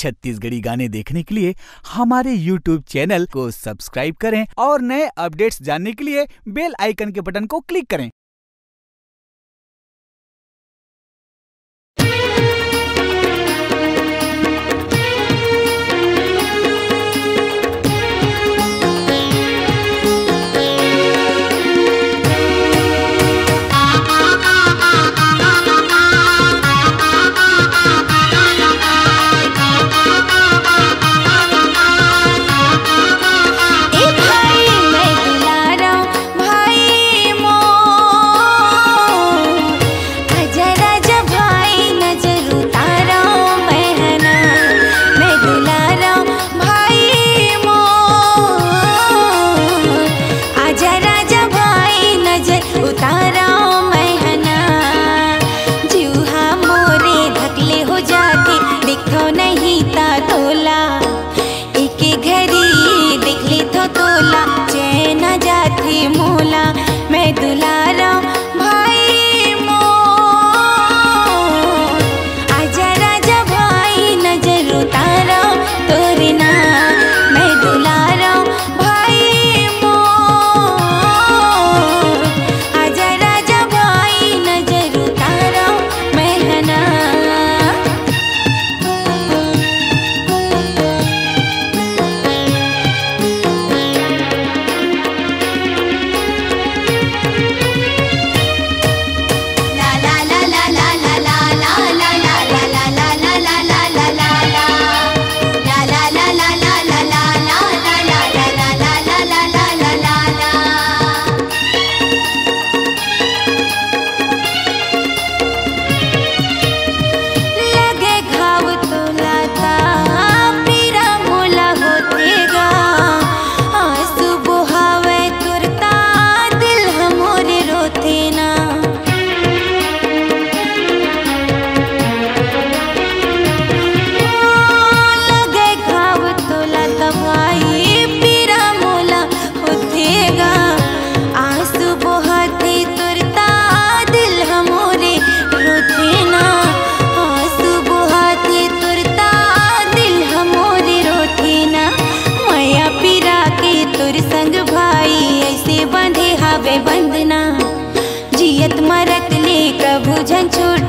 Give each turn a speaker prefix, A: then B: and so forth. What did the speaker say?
A: छत्तीसगढ़ी गाने देखने के लिए हमारे यूट्यूब चैनल को सब्सक्राइब करें और नए अपडेट्स जानने के लिए बेल आइकन के बटन को क्लिक करें।
B: आवे वंदना जियत मरत ले प्रभु झंझुर